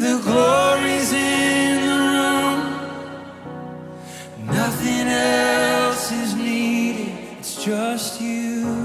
the glory's in the room. Nothing else is needed, it's just you.